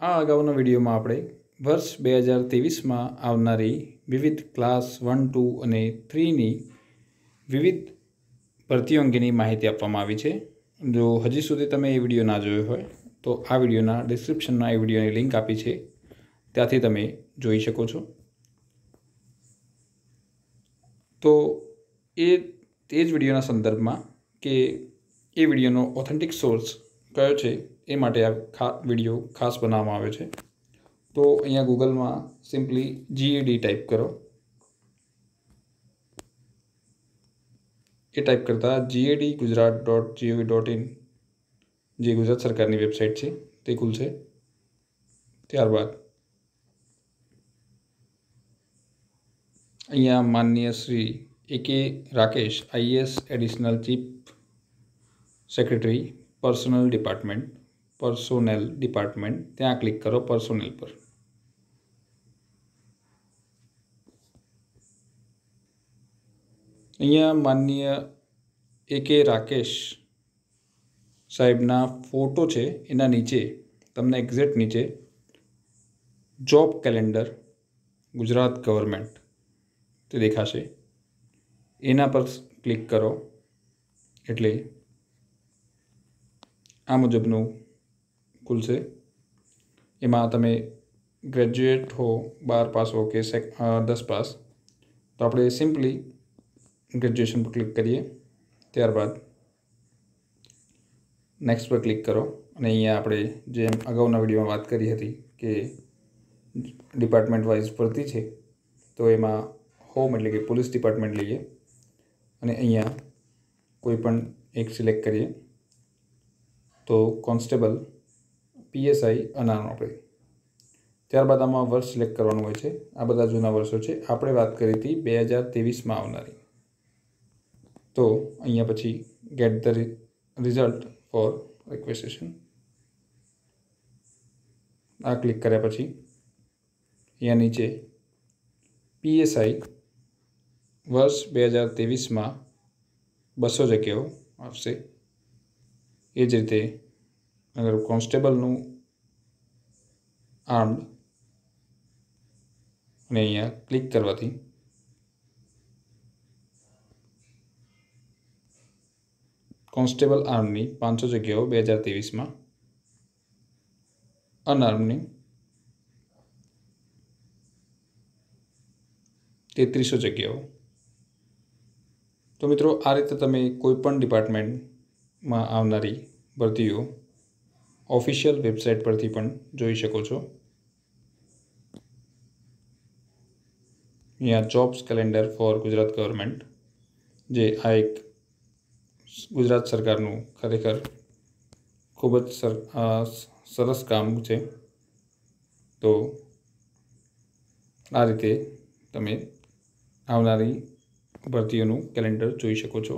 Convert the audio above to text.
આ અગાઉના વિડીયોમાં આપણે વર્ષ બે હજાર ત્રેવીસમાં આવનારી વિવિધ ક્લાસ વન, ટુ અને થ્રીની વિવિધ ભરતીઓ અંગેની માહિતી આપવામાં આવી છે. જો હજી સુધી તમે એ વીડિયો ના જોયો હોય, તો આ વિડીયોના ડિસ્ક્રિપ્શનમાં એ વિડીયોની લિંક આપી છે. ત્યાંથી તમે જોઈ શકો છો. તો એ તે જ વિડીયોના સંદર્ભમાં કે એ વિડીયોનો ઓથેન્ટિક સોર્સ કયો છે એ માટે આ ખા વીડિયો ખાસ બનાવવામાં આવ્યો છે. તો અહીંયા ગૂગલમાં સિમ્પલી જીઈડી ટાઈપ કરો. એ ટાઈપ કરતાં GAD Gujarat dot GOV dot in જે ગુજરાત સરકારની વેબસાઇટ છે, તે ખુલશે. ત્યારબાદ અહીંયા માનનીય Shri A K Rakesh IAS additional chief secretary personal department personnel department ત્યાં ક્લિક કરો પર્સોનેલ પર. અહીંયા માનનીય એ કે રાકેશ સાહેબના ફોટો છે, એના નીચે, તમને એક્ઝેક્ટ નીચે જોબ કેલેન્ડર ગુજરાત ગવર્મેન્ટ તે દેખાશે. એના પર ક્લિક કરો, એટલે આ મુજબનું ખુલશે એમાં તમે ગ્રેજ્યુએટ હો બાર પાસ હો કે સેક દસ પાસ તો આપણે સિમ્પલી ગ્રેજ્યુએશન પર ક્લિક કરીએ ત્યારબાદ નેક્સ્ટ પર ક્લિક કરો અને અહીંયા આપણે જેમ અગાઉના વિડીયોમાં વાત કરી હતી કે ડિપાર્ટમેન્ટ વાઇઝ ભરતી છે તો એમાં હોમ એટલે કે પોલીસ ડિપાર્ટમેન્ટ લઈએ અને અહીંયા કોઈ પણ એક સિલેક્ટ કરીએ, તો કોન્સ્ટેબલ પીએસઆઈ અનાનો આપણે ત્યારબાદ આમાં વર્ષ સિલેક્ટ કરવાનું હોય છે. આ બધા જૂના વર્ષો છે. આપણે વાત કરી હતી બે હજાર ત્રેવીસમાં આવનારી. તો અહીંયા પછી get the result for requisition આ ક્લિક કર્યા પછી અહીંયા નીચે પીએસઆઈ વર્ષ બે હજાર ત્રેવીસમાં બસો જગ્યાઓ આવશે. એ જ રીતે અગર કોન્સ્ટેબલનું આર્મ્ડ અને અહીંયા ક્લિક કરવાથી કોન્સ્ટેબલ આર્મની પાંચસો જગ્યાઓ બે હજાર ત્રેવીસમાં અનઆર્મની તેત્રીસો જગ્યાઓ. તો મિત્રો, આ રીતે તમે કોઈપણ ડિપાર્ટમેન્ટમાં આવનારી ભરતીઓ ઓફિશિયલ વેબસાઇટ પરથી પણ જોઈ શકો છો. અહીંયા jobs calendar for Gujarat government જે આ એક ગુજરાત સરકારનું ખરેખર ખૂબ જ સર સરસ કામ છે. તો આ રીતે તમે આવનારી ભરતીઓનું કેલેન્ડર જોઈ શકો છો.